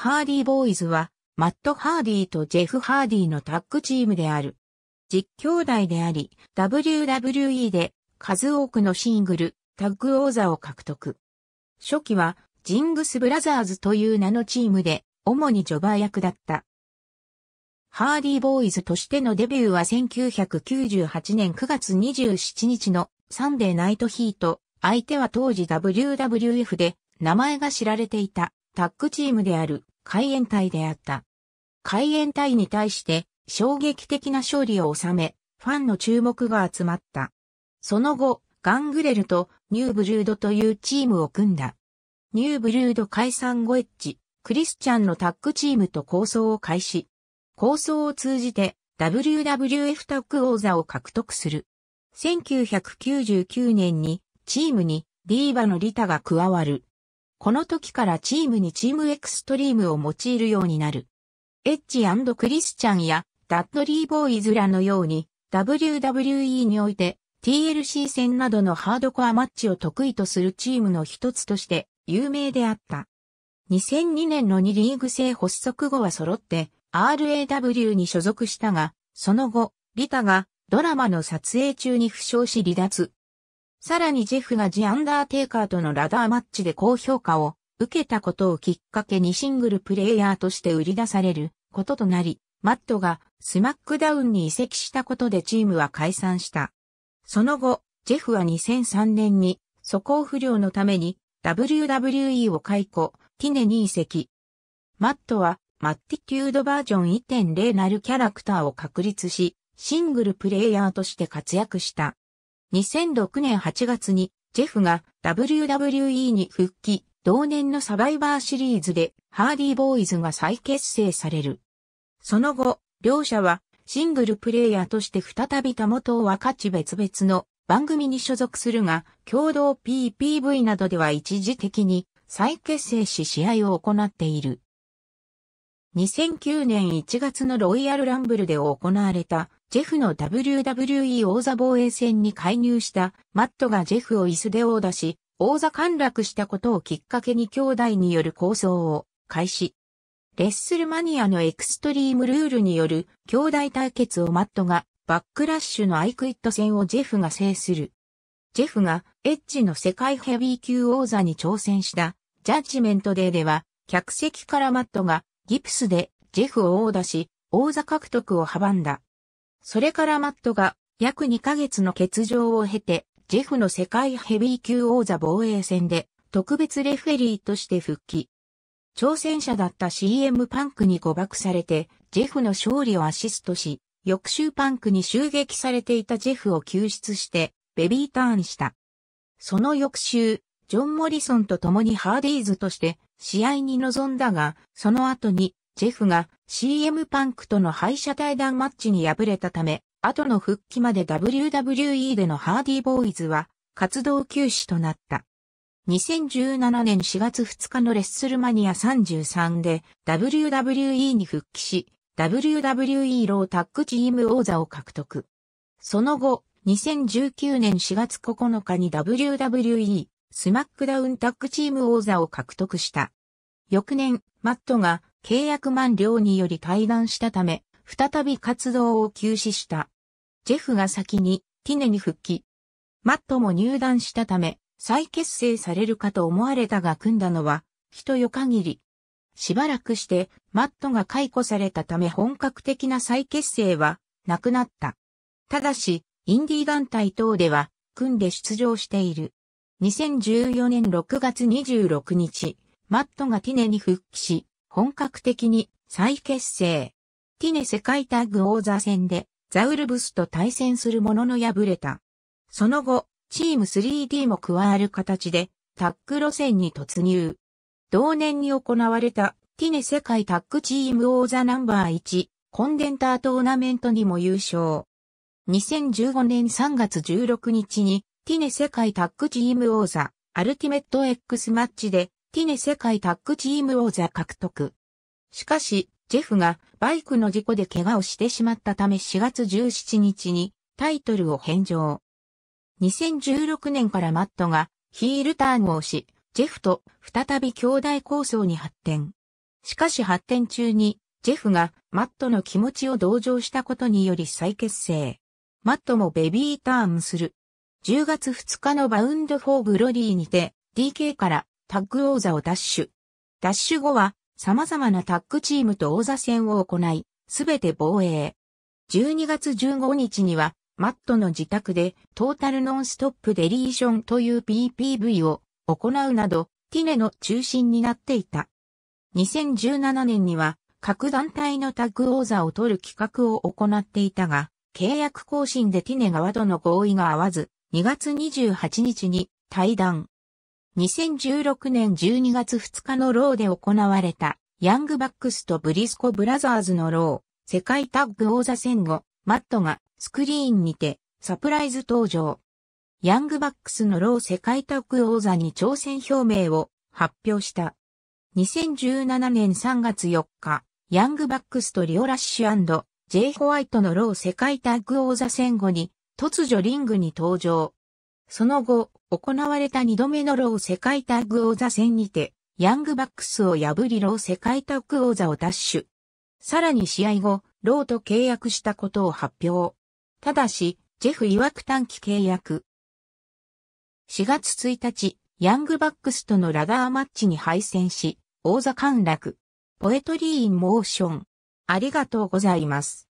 ハーディーボーイズは、マット・ハーディーとジェフ・ハーディーのタッグチームである。実兄弟であり、WWE で数多くのシングル、タッグ王座を獲得。初期は、ジングス・ブラザーズという名のチームで、主にジョバー役だった。ハーディーボーイズとしてのデビューは1998年9月27日のサンデーナイトヒート。相手は当時 WWF で名前が知られていたタッグチームである海援隊であった。海援隊に対して衝撃的な勝利を収め、ファンの注目が集まった。その後、ガングレルとニューブルードというチームを組んだ。ニューブルード解散後エッジ、クリスチャンのタッグチームと構想を開始。構想を通じて WWF タッグ王座を獲得する。1999年にチームにディーバのリタが加わる。この時からチームにチームエクストリームを用いるようになる。エッジクリスチャンやダッドリーボーイズらのように WWE において TLC 戦などのハードコアマッチを得意とするチームの一つとして有名であった。2002年の2リーグ制発足後は揃って RAW に所属したが、その後、リタがドラマの撮影中に負傷し離脱。さらにジェフがジ・アンダーテイカーとのラダーマッチで高評価を受けたことをきっかけにシングルプレイヤーとして売り出されることとなり、マットがスマックダウンに移籍したことでチームは解散した。その後、ジェフは2003年に素行不良のために WWE を解雇、 TNA に移籍。マットはマッティテュードバージョン1.0なるキャラクターを確立し、シングルプレイヤーとして活躍した。2006年8月にジェフが WWE に復帰、同年のサバイバーシリーズでハーディーボーイズが再結成される。その後、両者はシングルプレイヤーとして再びたもとを分かち別々の番組に所属するが、共同 PPV などでは一時的に再結成し試合を行っている。2009年1月のロイヤルランブルで行われたジェフの WWE 王座防衛戦に介入したマットがジェフを椅子で殴打し、王座陥落したことをきっかけに兄弟による構想を開始。レッスルマニアのエクストリームルールによる兄弟対決をマットがバックラッシュのアイクイット戦をジェフが制する。ジェフがエッジの世界ヘビー級王座に挑戦したジャッジメントデーでは客席からマットがギプスでジェフを殴打し、王座獲得を阻んだ。それからマットが約2ヶ月の欠場を経て、ジェフの世界ヘビー級王座防衛戦で特別レフェリーとして復帰。挑戦者だった CM パンクに誤爆されて、ジェフの勝利をアシストし、翌週パンクに襲撃されていたジェフを救出して、ベビーターンした。その翌週、ジョン・モリソンと共にハーディーズとして試合に臨んだが、その後にジェフが CM パンクとの敗者対談マッチに敗れたため、後の復帰まで WWE でのハーディーボーイズは活動休止となった。2017年4月2日のレッスルマニア33で WWE に復帰し、WWE ロータッグチーム王座を獲得。その後、2019年4月9日に WWE スマックダウンタッグチーム王座を獲得した。翌年、マットが契約満了により退団したため、再び活動を休止した。ジェフが先にティネに復帰。マットも入団したため、再結成されるかと思われたが組んだのは、人よ限り。しばらくして、マットが解雇されたため本格的な再結成は、なくなった。ただし、インディー団体等では、組んで出場している。2014年6月26日、マットがティネに復帰し、本格的に再結成。ティネ世界タッグ王座戦でザウルブスと対戦するものの敗れた。その後、チーム 3D も加わる形でタッグ路線に突入。同年に行われたティネ世界タッグチーム王座ナンバー1コンデンタートーナメントにも優勝。2015年3月16日にティネ世界タッグチーム王座、アルティメット X マッチで、ティネ世界タッグチーム王座獲得。しかし、ジェフがバイクの事故で怪我をしてしまったため4月17日にタイトルを返上。2016年からマットがヒールターンをし、ジェフと再び兄弟抗争に発展。しかし発展中に、ジェフがマットの気持ちを同情したことにより再結成。マットもベビーターンする。10月2日のバウンドフォーグロリーにて、DK からタッグ王座をダッシュ。ダッシュ後は様々なタッグチームと王座戦を行い、すべて防衛。12月15日には、マットの自宅でトータルノンストップデリーションという PPV を行うなど、 TNA の中心になっていた。2017年には各団体のタッグ王座を取る企画を行っていたが、契約更新で TNA 側との合意が合わず、2月28日に退団。2016年12月2日の ROH で行われた、ヤングバックスとブリスコブラザーズの ROH 世界タッグ王座戦後、マットがスクリーンにてサプライズ登場。ヤングバックスの ROH 世界タッグ王座に挑戦表明を発表した。2017年3月4日、ヤングバックスとリオラッシュ &J ホワイトのロー世界タッグ王座戦後に突如リングに登場。その後、行われた2度目の ROH 世界タッグ王座戦にて、ヤングバックスを破り ROH 世界タッグ王座を奪取。さらに試合後、 ROH と契約したことを発表。ただし、ジェフ曰く短期契約。4月1日、ヤングバックスとのラダーマッチに敗戦し、王座陥落。ポエトリーインモーション。ありがとうございます。